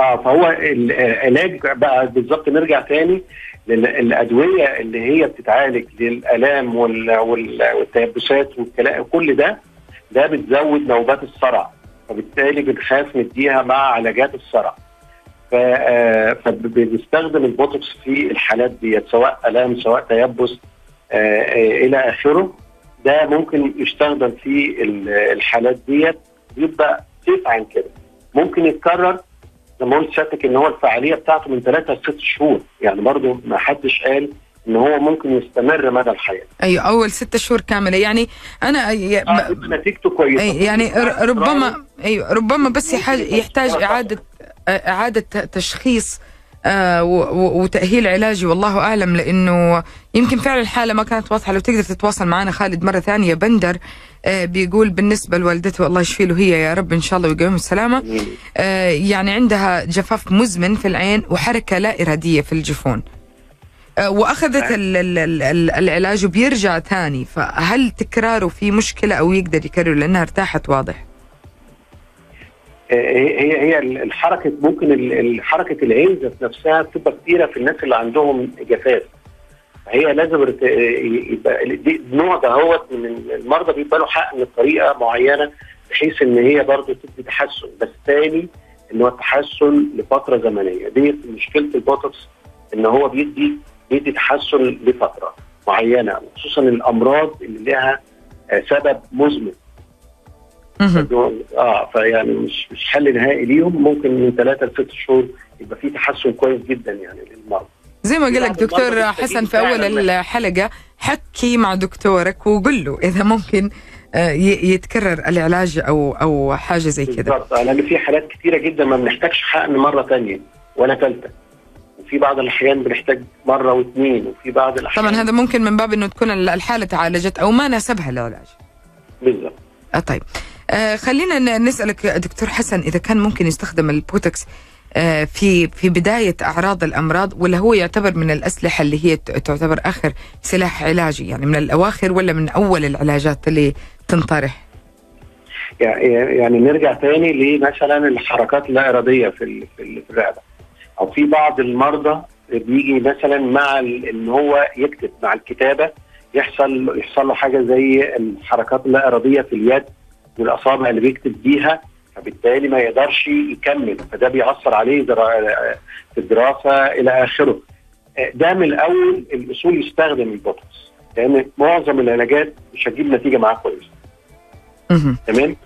آه فهو العلاج بقى بالظبط نرجع تاني للادويه اللي هي بتتعالج للآلام وال- وال- والتيبسات والكلام كل ده ده بتزود نوبات الصرع فبالتالي بنخاف نديها مع علاجات الصرع. آه، فبنستخدم البوتوكس في الحالات ديت سواء آلام سواء تيبس آه، آه، إلى آخره. ده ممكن يستخدم في ال- الحالات ديت بيبقى safe عن كده. ممكن يتكرر زي ما قلت سيادتك إن هو الفعالية بتاعته من ثلاثة لست شهور. يعني برضه ما حدش قال إن هو ممكن يستمر مدى الحياة. أيوه أول ستة شهور كاملة. يعني أنا آه، نتيجته كويسة. أي يعني ربما أيوه ربما بس يحتاج اعاده إعادة تشخيص آه، وتأهيل علاجي والله أعلم لأنه يمكن فعلا الحالة ما كانت واضحة. لو تقدر تتواصل معنا خالد مرة ثانية بندر بيقول بالنسبة لوالدته الله يشفي له هي يا رب إن شاء الله ويقوم السلامة. آه، يعني عندها جفاف مزمن في العين وحركة لا إرادية في الجفون. آه، وأخذت ال- ال- ال- ال- العلاج وبيرجع ثاني. فهل تكراره في مشكلة أو يقدر يكرر لأنها ارتاحت واضح؟ هي هي الحركة ممكن حركة العين ذات نفسها بتبقى كتيره في الناس اللي عندهم جفاف. فهي لازم يبقى النوع ده هو من المرضى بيبقى له حق من طريقة معينة بحيث إن هي برضه تدي تحسن. بس تاني إن هو التحسن لفترة زمنية. دي مشكلة البوتوكس إن هو بيدي بيدي تحسن لفترة معينة خصوصا الأمراض اللي لها آه، سبب مزمن. آه فيعني مش مش حل نهائي ليهم. ممكن من ثلاثة لست شهور يبقى في تحسن كويس جدا يعني للمرضى. زي ما قال لك دكتور حسن في أول الحلقة حكي مع دكتورك وقول له إذا ممكن آه، يتكرر العلاج أو أو حاجة زي كذا بالظبط لأن في حالات كتيرة جدا ما بنحتاجش حقن مرة ثانية ولا ثالثه وفي بعض الأحيان بنحتاج مرة واثنين وفي بعض الأحيان طبعا هذا ممكن من باب إنه تكون الحالة تعالجت أو ما ناسبها العلاج. بالظبط آه طيب. آه خلينا نسألك دكتور حسن إذا كان ممكن يستخدم البوتوكس آه في في بداية أعراض الأمراض ولا هو يعتبر من الأسلحة اللي هي تعتبر آخر سلاح علاجي يعني من الأواخر ولا من أول العلاجات اللي تنطرح؟ يعني نرجع تاني لمثلا الحركات اللا اراديه في في ال- في الرقبة أو في بعض المرضى بيجي مثلا مع إن هو يكتب مع الكتابة يحصل يحصل له حاجة زي الحركات اللا اراديه في اليد والاصابع اللي بيكتب بيها فبالتالي ما يقدرش يكمل فده بيأثر عليه درا- في الدراسة إلى آخره ده من الأول الأصول يستخدم البوتوكس لأن معظم العلاجات مش هتجيب نتيجة معاه كويس مهم. تمام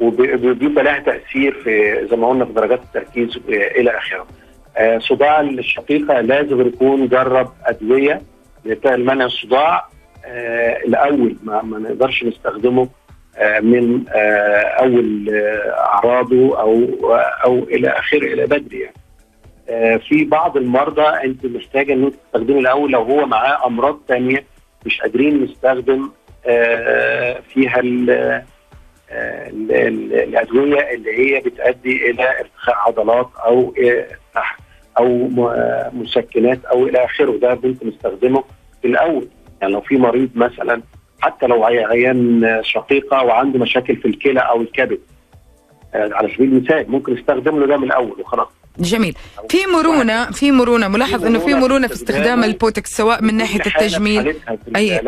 وبيبقى لها تأثير في زي ما قلنا في درجات التركيز إلى آخره. آه، صداع الشقيقة لازم يكون جرب أدوية لمنع الصداع آه، الأول ما, ما نقدرش نستخدمه آه، من آه، أول آه، أعراضه أو أو إلى آخره إلى بدري يعني. آه، في بعض المرضى أنت محتاجة ان انت تستخدمي الأول لو هو معاه أمراض ثانية مش قادرين نستخدم آه، فيها ال- آه، ال- ال- الأدوية اللي هي بتؤدي إلى ارتخاء عضلات أو آه، أو آه، مسكنات أو إلى آخره ده ممكن نستخدمه في الأول يعني لو في مريض مثلا حتى لو عي- عيان شقيقة وعنده مشاكل في الكلى أو الكبد. آه، على سبيل المثال ممكن نستخدم له ده من الأول وخلاص. جميل. في مرونة في مرونة. ملاحظ إنه في مرونة في استخدام البوتوكس سواء من ناحية التجميل أي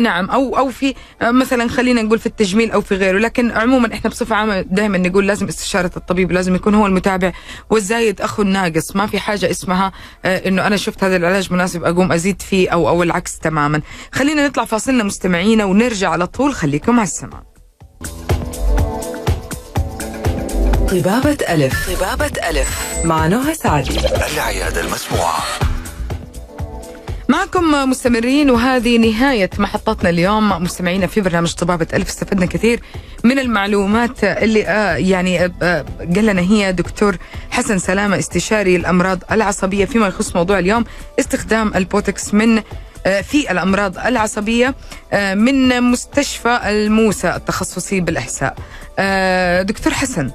نعم. أو أو في مثلا خلينا نقول في التجميل أو في غيره. لكن عموما إحنا بصفة عامة دائما نقول لازم استشارة الطبيب لازم يكون هو المتابع. والزايد أخو الناقص ما في حاجة اسمها إنه أنا شفت هذا العلاج مناسب أقوم أزيد فيه أو أو العكس تماما. خلينا نطلع فاصلنا مستمعينا ونرجع على طول. خليكم على السماع. طبابة ألف. طبابة ألف. مع نهى سعدي العيادة المسموعة معكم مستمرين وهذه نهاية محطتنا اليوم. مستمعينا في برنامج طبابة ألف استفدنا كثير من المعلومات اللي آه يعني آه آه قال لنا هي دكتور حسن سلامة استشاري الأمراض العصبية. فيما يخص موضوع اليوم استخدام البوتكس من في الأمراض العصبية من مستشفى الموسى التخصصي بالإحساء دكتور حسن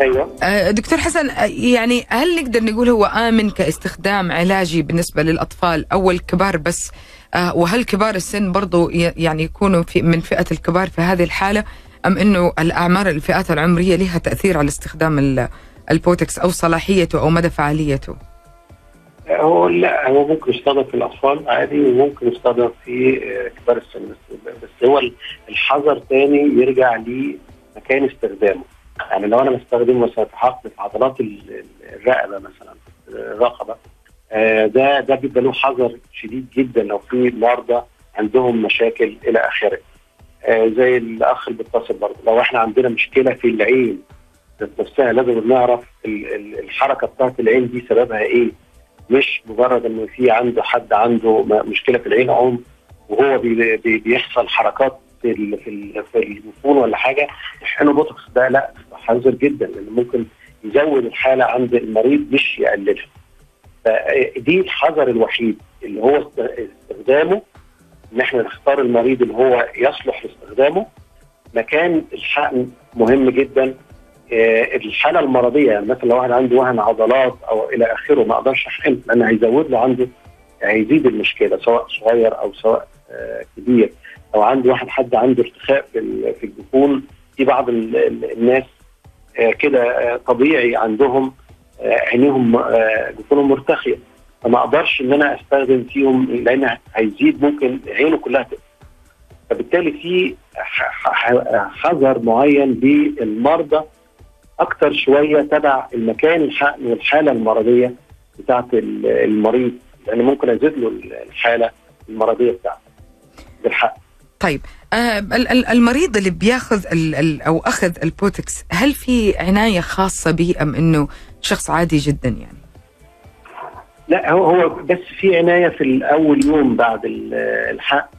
أيوه. آه، دكتور حسن آه، يعني هل نقدر نقول هو آمن كاستخدام علاجي بالنسبة للأطفال أو الكبار بس؟ آه، وهل كبار السن برضو يعني يكونوا في من فئة الكبار في هذه الحالة؟ أم أنه الأعمار الفئات العمرية لها تأثير على استخدام ال- البوتكس أو صلاحيته أو مدى فعاليته؟ هو لا هو ممكن يستخدم في الأطفال عادي وممكن يستخدم في كبار السن بس, بس هو الحذر تاني يرجع لمكان استخدامه. يعني لو أنا بستخدمه مثلا في عضلات ال- ال- الرقبة مثلا الرقبة آه، ده ده بيبقى له حذر شديد جدا لو في مرضى عندهم مشاكل إلى آخره. آه، زي الأخ اللي بيتصل برضه لو إحنا عندنا مشكلة في العين نفسها لازم نعرف ال- ال- الحركة بتاعت العين دي سببها إيه. مش مجرد انه في عنده حد عنده مشكلة في العين عم وهو بي بي بيحصل حركات في في ال- في الجفون ولا حاجة يحقنوا بوتوكس ده لا حذر جدا لأنه ممكن يزود الحالة عند المريض مش يقللها. فدي الحذر الوحيد اللي هو است- استخدامه إن إحنا نختار المريض اللي هو يصلح لاستخدامه مكان الحقن مهم جدا. آه، الحالة المرضية يعني مثلا لو واحد عنده وهن عضلات أو إلى آخره ما أقدرش احقنه لأن هيزود له عنده هيزيد المشكلة سواء صغير أو سواء آه، كبير. لو عنده واحد حد عنده ارتخاء في ال- في الجفون في بعض ال- ال- الناس كده آه، طبيعي عندهم آه، عينيهم آه، جفونهم مرتخية. فما أقدرش إن أنا أستخدم فيهم لأن هيزيد ممكن عينه كلها تقفل. فبالتالي في حذر معين بالمرضى أكتر شوية تبع المكان الحقن والحاله المرضية بتاعت ال- المريض. لأن ممكن أزيد له الحالة المرضية بتاعته. بالحق. طيب آه المريض اللي بياخذ أو أخذ البوتكس هل في عناية خاصة به أم إنه شخص عادي جدا يعني؟ لا هو هو بس في عناية في الأول يوم بعد ال- الحق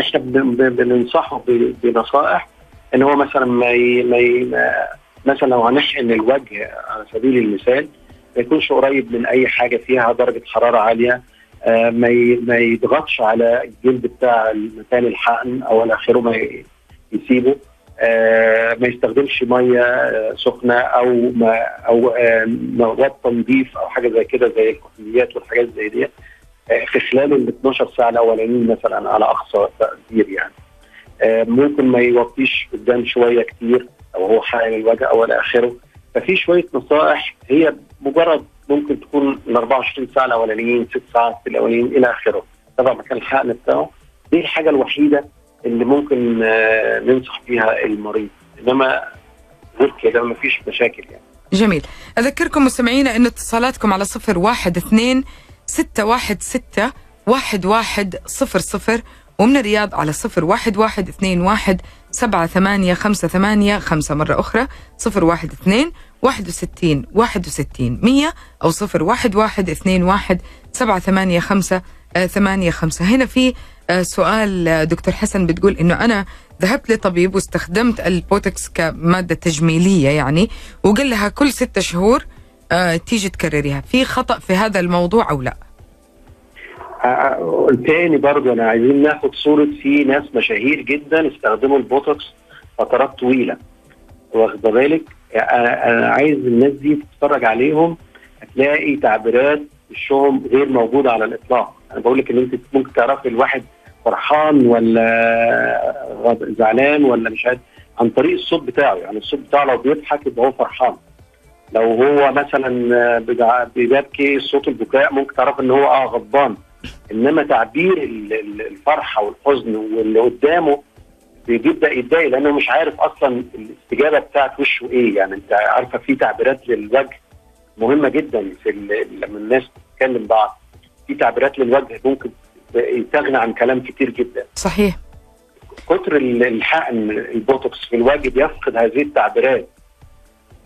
إحنا بن- بن- بننصحه بنصائح إن هو مثلا ما. ما, مثلا لو هنحقن الوجه على سبيل المثال ما يكونش قريب من أي حاجة فيها درجة حرارة عالية آه ما ي... ما يضغطش على الجلد بتاع مكان الحقن أو إلى آخره ما. يسيبه. آه ما يستخدمش مية آه سخنة أو ما أو آه مواد تنظيف أو حاجة زي كده زي الكحوليات والحاجات زي دي آه في خلال ال 12 ساعة الأولانيين مثلا على أقصى تقدير يعني. آه ممكن ما يوطيش قدام شوية كتير أو هو حقن الوجه أو إلى آخره. ففي شوية نصائح هي مجرد ممكن تكون ال 24 ساعة الأولانيين ست ساعات الأولانيين إلى آخره. طبعا مكان الحقن بتاعه دي الحاجة الوحيدة اللي ممكن آه، ننصح بيها المريض. إنما غير كده ما فيش مشاكل يعني. جميل. أذكركم مستمعينا أن اتصالاتكم على صفر واحد اثنين ستة واحد ستة واحد واحد صفر صفر ومن الرياض على صفر واحد واحد اثنين واحد سبعة ثمانية خمسة ثمانية خمسة مرة أخرى. صفر واحد اثنين واحد وستين واحد وستين مية أو صفر واحد واحد اثنين واحد سبعة ثمانية خمسة آه، ثمانية خمسة. هنا في آه، سؤال آه، دكتور حسن بتقول إنه أنا ذهبت لطبيب واستخدمت البوتكس كمادة تجميلية يعني وقال لها كل ستة شهور تيجي تكرريها. في خطأ في هذا الموضوع أو لا؟ تاني برضه أنا عايزين ناخد صورة في ناس مشاهير جدا استخدموا البوتوكس فترات طويلة. واخد بالك؟ أنا عايز الناس دي تتفرج عليهم هتلاقي تعبيرات وشهم غير موجوده على الإطلاق. أنا بقول لك إن أنت ممكن تعرفي الواحد فرحان ولا زعلان ولا مش عارف عن طريق الصوت بتاعه. يعني الصوت بتاعه لو بيضحك يبقى هو فرحان. لو هو مثلا بيبع- بيبكي صوت البكاء ممكن تعرف إن هو آه غضبان. انما تعبير ال- ال- الفرحه والحزن واللي قدامه بيبدا يتضايق لأنه مش عارف أصلا الاستجابة بتاعت وشه إيه. يعني أنت عارفة في تعبيرات للوجه مهمة جدا في لما الناس بتتكلم بعض. في تعبيرات للوجه ممكن تغنى عن كلام كتير جدا. صحيح. كتر ال- الحقن البوتوكس في الوجه بيفقد هذه التعبيرات.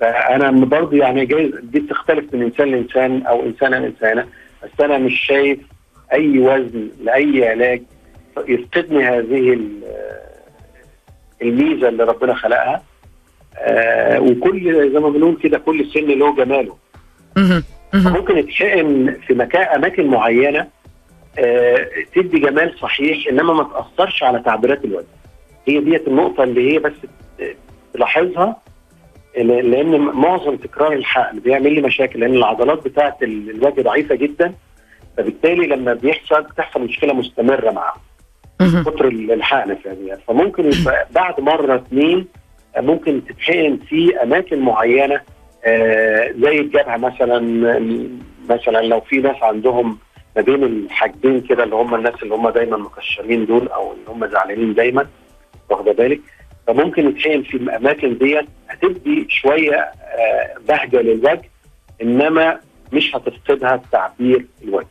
فأنا برضه يعني جايز دي بتختلف من إنسان لإنسان أو إنسانة لإنسانة. بس أنا مش شايف أي وزن لأي علاج يفقدني هذه ال- الميزة اللي ربنا خلقها. آه وكل زي ما بنقول كده كل سن له جماله. ممكن يتحقن في مكان أماكن معينة آه، تدي جمال صحيح إنما ما تأثرش على تعبيرات الوجه هي ديت النقطة اللي هي بس تلاحظها ل- لأن معظم تكرار الحقن بيعمل لي مشاكل لأن العضلات بتاعة ال- الوجه ضعيفة جدا. فبالتالي لما بيحصل بتحصل مشكلة مستمرة معاه. كتر ال- الحقن فيها فممكن يبقى بعد مرة اثنين آه، ممكن تتحقن في أماكن معينة آه، زي الجبهة مثلا مثلا لو في ناس عندهم ما بين الحاجبين كده اللي هم الناس اللي هم دايما مكشرين دول أو اللي هم زعلانين دايما واخده بالك فممكن يتحقن في الأماكن ديت هتدي شوية آه، بهجة للوجه إنما مش هتفقدها تعبير الوجه.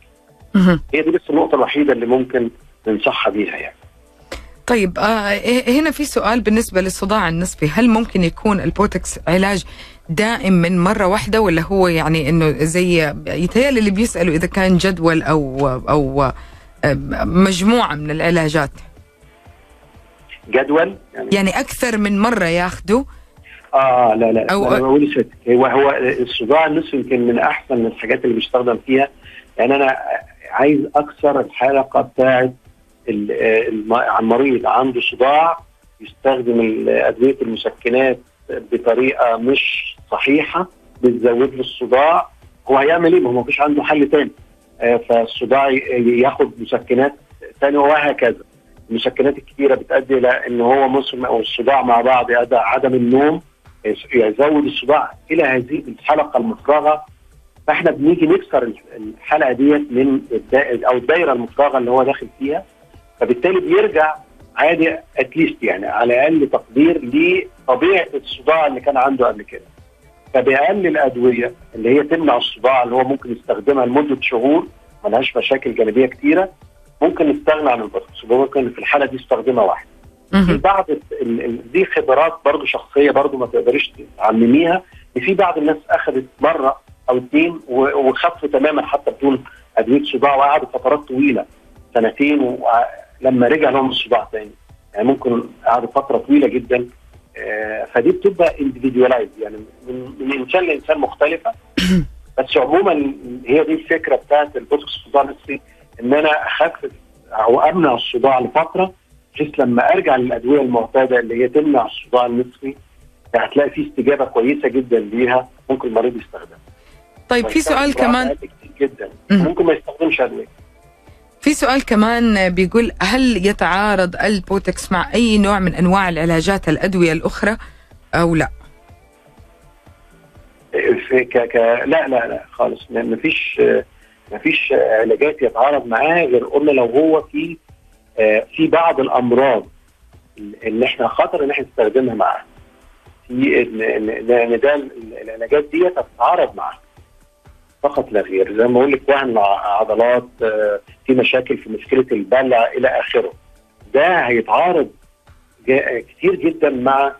هي دي بس النقطة الوحيدة اللي ممكن ننصحها بيها يعني. طيب آه هنا في سؤال بالنسبة للصداع النصفي هل ممكن يكون البوتكس علاج دائم من مرة واحدة ولا هو يعني إنه زي يتهيألي اللي بيسألوا إذا كان جدول أو أو مجموعة من العلاجات؟ جدول؟ يعني يعني أكثر من مرة ياخذوا آه لا لا أو- أنا بقول هو هو الصداع النصفي يمكن من أحسن الحاجات اللي بيستخدم فيها. يعني أنا عايز اكسر الحلقة بتاعت ال- الم- المريض. عنده صداع يستخدم أدوية المسكنات بطريقة مش صحيحة بتزود له الصداع. هو هيعمل إيه؟ ما هو مفيش عنده حل تاني. آه، فالصداع ياخد مسكنات تاني وهكذا. المسكنات الكتيره بتؤدي إلى إن هو مصر أو الصداع مع بعض عدم النوم يزود الصداع إلى هذه الحلقة المفرغة. فاحنا بنيجي نكسر الحلقة ديت من أو الدايرة المفرغة اللي هو داخل فيها. فبالتالي بيرجع عادي اتليست يعني على أقل تقدير لطبيعة الصداع اللي كان عنده قبل كده. فباقل الأدوية اللي هي تمنع الصداع اللي هو ممكن يستخدمها لمدة شهور ملهاش مشاكل جانبية كتيرة. ممكن نستغنى عن البوتوكس ممكن في الحالة دي استخدمها واحدة. بعض دي خبرات برضو شخصية برضو ما تقدريش تعمميها إن في بعض الناس أخذت مرة أو اتنين و- وخفوا تماما حتى بدون أدوية صداع وقعدوا فترات طويلة سنتين ولما رجع لهم الصداع تاني. يعني ممكن قعدوا فترة طويلة جدا. آه، فدي بتبقى individualized يعني من, إنسان لإنسان مختلفة. *coughs* بس عموما هي دي الفكرة بتاعت البوتوكس الصداع النصفي إن أنا أخفف أو أمنع الصداع لفترة بحيث لما أرجع للأدوية المعتادة اللي هي تمنع الصداع النصفي هتلاقي في استجابة كويسة جدا ليها ممكن المريض يستخدمها. طيب في سؤال كمان. جدا. مم. ممكن ما يستخدمش ادويه في سؤال كمان بيقول هل يتعارض البوتكس مع أي نوع من أنواع العلاجات الأدوية الأخرى أو لا؟ في ك... ك... لا لا لا خالص. ما فيش ما فيش علاجات يتعارض معاها غير قلنا لو هو في آه، في بعض الأمراض اللي إحنا خطر إن إحنا نستخدمها معاها في ان ده العلاجات دي تتعارض معاها فقط لا غير. زي ما بقول لك وهن عضلات آه، في مشاكل في مشكلة البلع إلى آخره. ده هيتعارض كتير جدا مع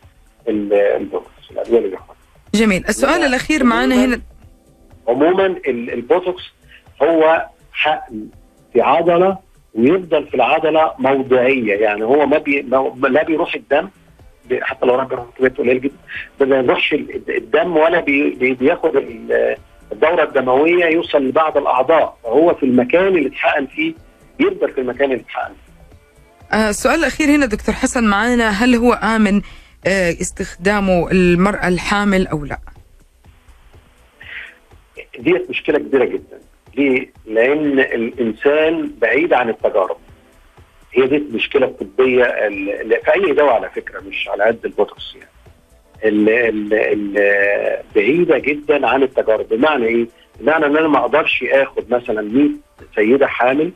ال- البوتوكس الادويه اللي بياخدها جميل. السؤال لا، الأخير معنا هنا. عموما ال- البوتوكس هو حقن في عضلة ويفضل في العضلة موضعية. يعني هو ما بي ما لا بيروح الدم حتى لو راح بيروح قليله جدا ما بيروحش ال- الدم ولا بي بي- بياخد الدورة الدموية يوصل لبعض الأعضاء فهو في المكان اللي اتحقن فيه يفضل في المكان اللي اتحقن فيه آه، السؤال الأخير هنا دكتور حسن معنا هل هو آمن آه، استخدامه المرأة الحامل أو لا؟ ديت مشكلة كبيرة جدا ليه؟ لأن الإنسان بعيد عن التجارب هي دي المشكلة الطبيه في أي دواء على فكرة مش على قد البوتوكس يعني ال ال ال بعيدة جدا عن التجارب. بمعنى إيه؟ بمعنى إن أنا ما أقدرش آخد مثلا 100 سيدة حامل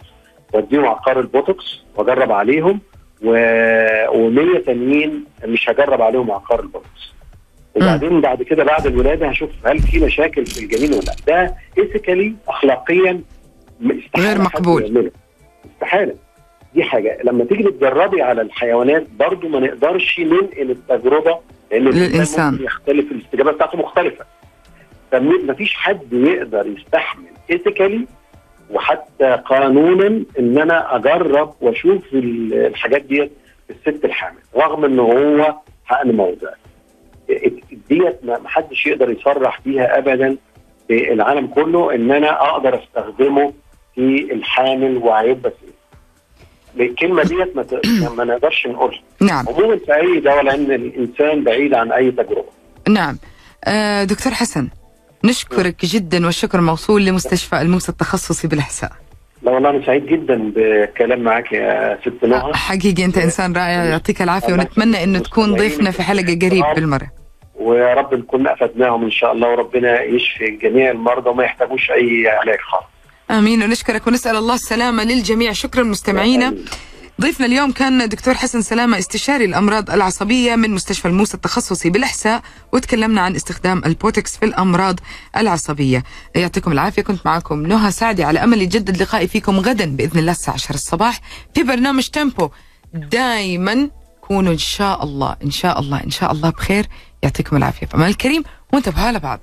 وأديهم عقار البوتوكس وأجرب عليهم و100 تانيين مش هجرب عليهم عقار البوتوكس. وبعدين بعد كده بعد الولادة هشوف هل في مشاكل في الجنين ولا لأ. ده ethically اخلاقيا غير مقبول. استحالة. دي حاجة. لما تيجي تجربي على الحيوانات برضو ما نقدرش ننقل التجربة لأن. ممكن يختلف الاستجابة بتاعته مختلفة. فما فيش حد يقدر يستحمل ايثيكالي وحتى قانونا إن أنا أجرب وأشوف ال- الحاجات ديت في الست الحامل رغم إن هو حقن موضع. ديت ما حدش يقدر يصرح بيها ابدا في العالم كله إن أنا أقدر أستخدمه في الحامل وهيبقى الكلمة ديت ما, *clears throat* نقدرش نقولها نعم. عموما في اي دواء لأن الإنسان بعيد عن أي تجربة. نعم. آه، دكتور حسن نشكرك جدا والشكر موصول لمستشفى الموسى التخصصي بالاحساء لا والله أنا سعيد جدا بالكلام معاك يا ست نهى. حقيقي أنت إنسان رائع يعطيك العافية ونتمنى إنه تكون ضيفنا في حلقة قريب بالمرة. ويا رب نكون أفدناهم إن شاء الله وربنا يشفي جميع المرضى وما يحتاجوش أي علاج خالص آمين. ونشكرك ونسأل الله السلامة للجميع. شكرا مستمعينا. ضيفنا اليوم كان دكتور حسن سلامة استشاري الأمراض العصبية من مستشفى الموسى التخصصي بالإحساء وتكلمنا عن استخدام البوتكس في الأمراض العصبية. يعطيكم العافية. كنت معكم نهى سعدي على أمل يجدد لقائي فيكم غدا بإذن الله الساعة 10 الصباح في برنامج تيمبو. دائما كونوا إن شاء الله إن شاء الله إن شاء الله بخير. يعطيكم العافية. فمال الكريم وانتبهوا لبعض